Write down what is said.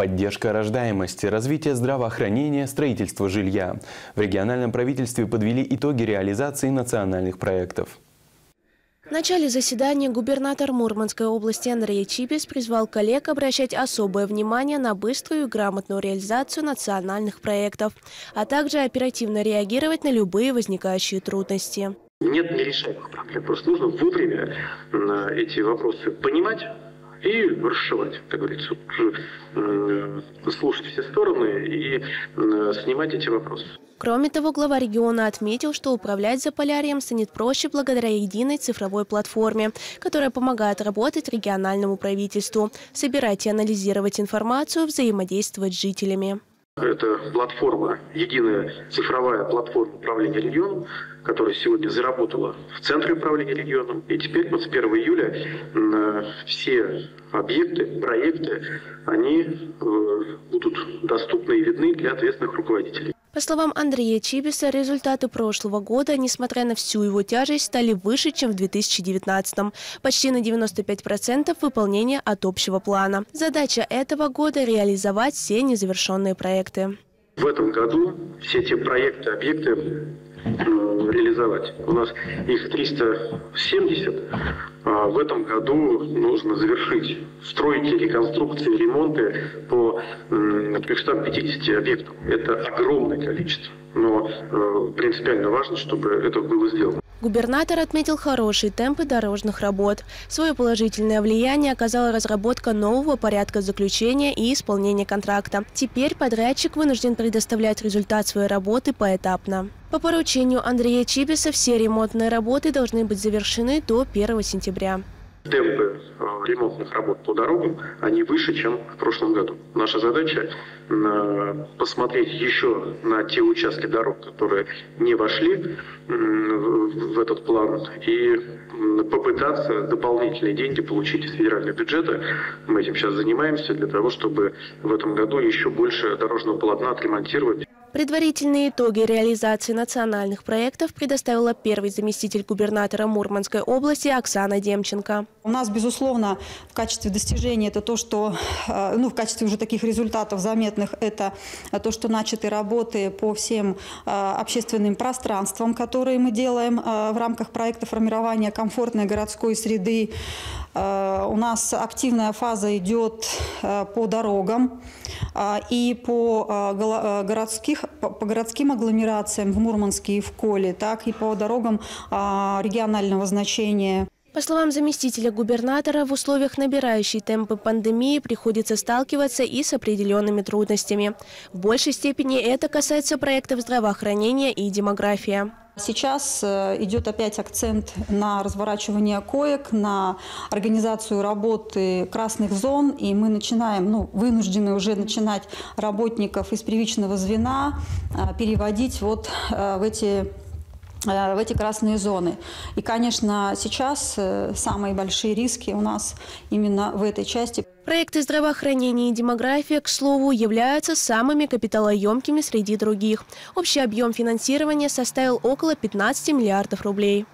Поддержка рождаемости, развитие здравоохранения, строительство жилья. В региональном правительстве подвели итоги реализации национальных проектов. В начале заседания губернатор Мурманской области Андрей Чипис призвал коллег обращать особое внимание на быструю и грамотную реализацию национальных проектов, а также оперативно реагировать на любые возникающие трудности. Нет нерешаемых проблем, просто нужно вовремя эти вопросы понимать, и расшивать, как говорится, э, слушать все стороны и э, снимать эти вопросы. Кроме того, глава региона отметил, что управлять Заполярьем станет проще благодаря единой цифровой платформе, которая помогает работать региональному правительству, собирать и анализировать информацию, взаимодействовать с жителями. Это платформа, единая цифровая платформа управления регионом, которая сегодня заработала в Центре управления регионом. И теперь вот с 1 июля все объекты, проекты, они э, будут доступны и видны для ответственных руководителей. По словам Андрея Чибиса, результаты прошлого года, несмотря на всю его тяжесть, стали выше, чем в 2019 -м. Почти на 95% выполнения от общего плана. Задача этого года – реализовать все незавершенные проекты. В этом году все те проекты, объекты реализовать. У нас их 370. А в этом году нужно завершить стройки, реконструкции, ремонты по 350 объектам. Это огромное количество. Но э, принципиально важно, чтобы это было сделано. Губернатор отметил хорошие темпы дорожных работ. Свое положительное влияние оказала разработка нового порядка заключения и исполнения контракта. Теперь подрядчик вынужден предоставлять результат своей работы поэтапно. По поручению Андрея Чибиса все ремонтные работы должны быть завершены до 1 сентября темпы э, ремонтных работ по дорогам, они выше, чем в прошлом году. Наша задача э, посмотреть еще на те участки дорог, которые не вошли в этот план, и попытаться дополнительные деньги получить из федерального бюджета. Мы этим сейчас занимаемся для того, чтобы в этом году еще больше дорожного полотна отремонтировать. Предварительные итоги реализации национальных проектов предоставила первый заместитель губернатора Мурманской области Оксана Демченко. У нас, безусловно, в качестве достижения это то, что, э, ну, в качестве уже таких результатов заметных, это то, что начаты работы по всем э, общественным пространствам, которые мы делаем э, в рамках проекта формирования комфортной городской среды. У нас активная фаза идет по дорогам и по городских по, городским агломерациям в Мурманске и в Коле, так и по дорогам а, регионального значения. По словам заместителя губернатора, в условиях набирающей темпы пандемии приходится сталкиваться и с определенными трудностями. В большей степени это касается проектов здравоохранения и демографии. Сейчас э, идет опять акцент на разворачивание коек, на организацию работы красных зон, и мы начинаем, ну, вынуждены уже начинать работников из первичного звена э, переводить вот э, в эти в эти красные зоны. И, конечно, сейчас самые большие риски у нас именно в этой части. Проекты здравоохранения и демография, к слову, являются самыми капиталоемкими среди других. Общий объем финансирования составил около 15 миллиардов рублей.